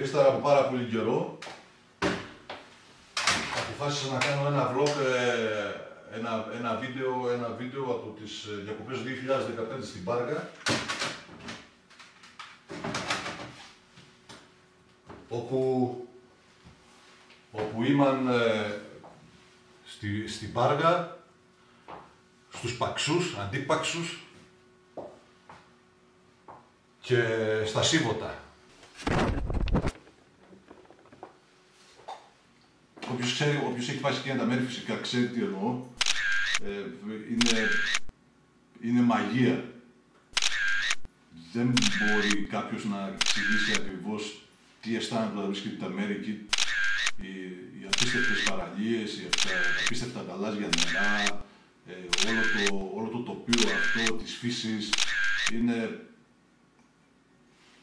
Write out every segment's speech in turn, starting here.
Ύστερα από πάρα πολύ καιρό αποφάσισα να κάνω ένα vlog, ε, ένα, ένα, βίντεο, ένα βίντεο από τις ε, διακοπές 2015 στην Πάργα όπου, όπου ήμαν ε, στη, στην Πάργα στους Παξούς, αντίπαξους και στα Σίβοτα. Όποιος, ξέρει, όποιος έχει πάει σε εκείνα τα μέρη φυσικά ξέρει τι εννοώ. Ε, είναι, είναι μαγεία. Δεν μπορεί κάποιος να εξηγήσει ακριβώς τι αισθάνεται όταν βρίσκεται τα μέρη εκεί. Οι, οι απίστευτες παραλίες, οι απίστευτα γαλάζια νερά, ε, όλο, το, όλο το τοπίο αυτό της φύσης είναι...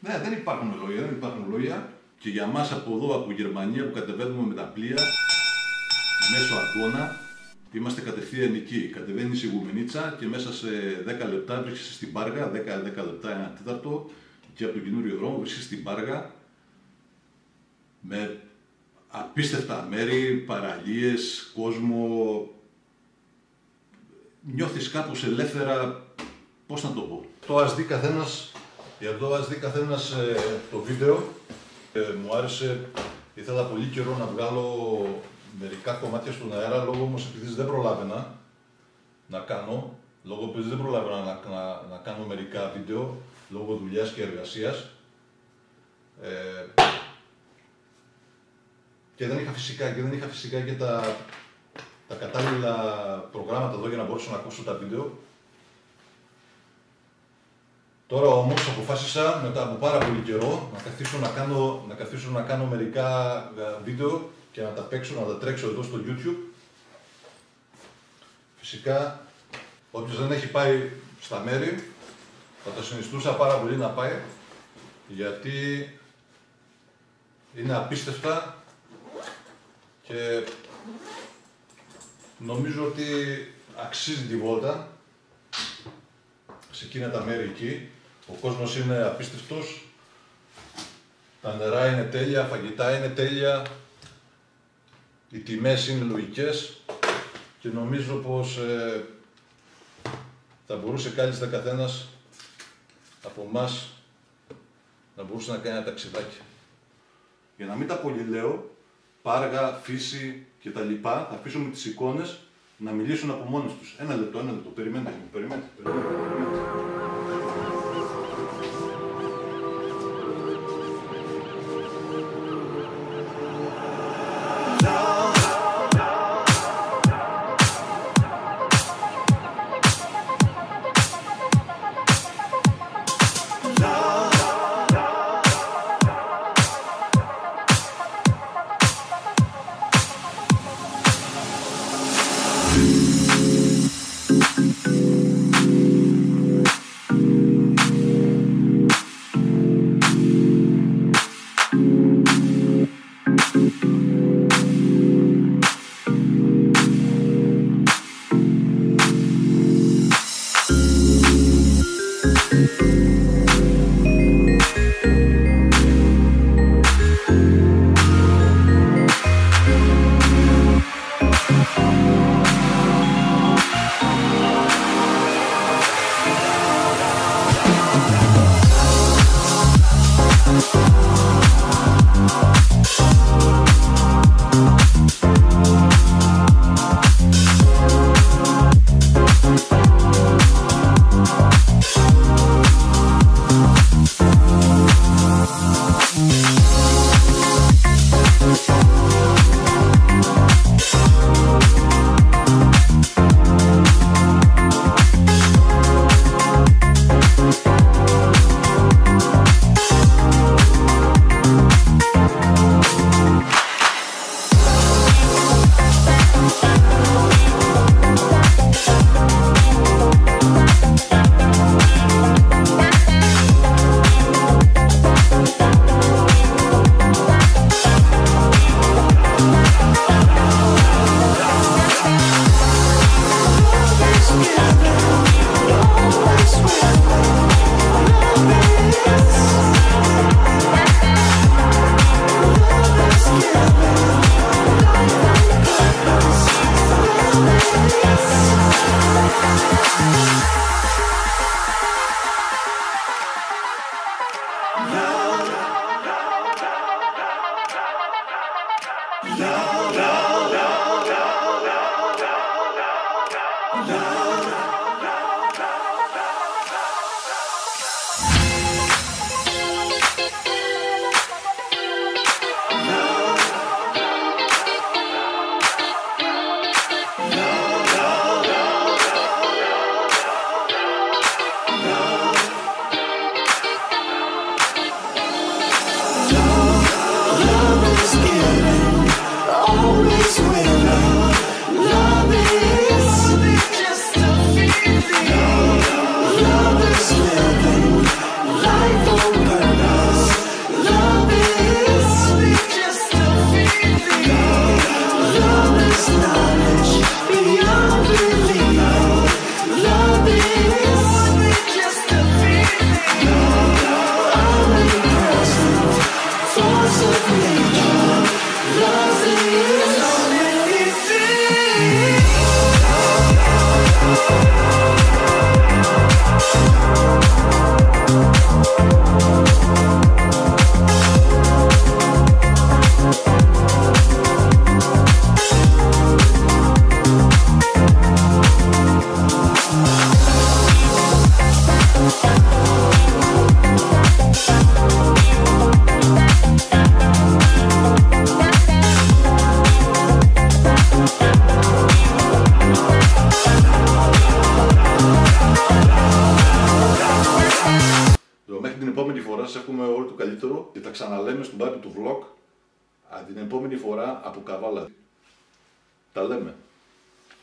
Ναι, δεν υπάρχουν λόγια, δεν υπάρχουν λόγια και για μας από εδώ, από Γερμανία που κατεβαίνουμε με τα πλοία μέσω Αγκώνα, είμαστε κατευθείαν εκεί. Κατεβαίνει η Γουμενίτσα και μέσα σε 10 λεπτά βρίσκεσαι στην Πάργα, 10, 10 λεπτά, ένα τέταρτο και από τον καινούριο δρόμο βρίσκεσαι στην Πάργα με απίστευτα μέρη, παραλίες, κόσμο. Νιώθεις κάπως ελεύθερα, πώς να το πω. Το ας δει καθένας, εδώ ας δει καθένας ε, το βίντεο ε, μου άρεσε, ήθελα πολύ καιρό να βγάλω μερικά κομμάτια στον αέρα, λόγω όμως επειδή δεν προλάβαινα να κάνω, λόγω επειδή δεν προλάβαινα να, να, να κάνω μερικά βίντεο, λόγω δουλειάς και εργασίας. Ε, και δεν είχα φυσικά και, δεν είχα φυσικά και τα, τα κατάλληλα προγράμματα εδώ για να μπορέσω να ακούσω τα βίντεο. Τώρα όμως αποφάσισα μετά από πάρα πολύ καιρό να καθίσω να κάνω, να καθίσω να κάνω μερικά ε, βίντεο και να τα παίξω, να τα τρέξω εδώ στο YouTube. Φυσικά, όποιος δεν έχει πάει στα μέρη, θα το συνιστούσα πάρα πολύ να πάει, γιατί είναι απίστευτα και νομίζω ότι αξίζει τη βόλτα σε εκείνα τα μέρη εκεί ο κόσμος είναι απίστευτος, τα νερά είναι τέλεια, φαγητά είναι τέλεια, οι τιμές είναι λογικές και νομίζω πως ε, θα μπορούσε κάλλιστα καθένας από εμάς να μπορούσε να κάνει ένα ταξιδάκι. Για να μην τα πολύ λέω, πάργα, φύση και τα λοιπά, θα αφήσουμε τις εικόνες να μιλήσουν από μόνες τους. Ένα λεπτό, ένα λεπτό, περιμένετε, περιμένετε, περιμένετε. περιμένετε. Εύχομαι όλο το καλύτερο και τα ξαναλέμε στον πάπη του vlog την επόμενη φορά από Καβάλα. Τα λέμε.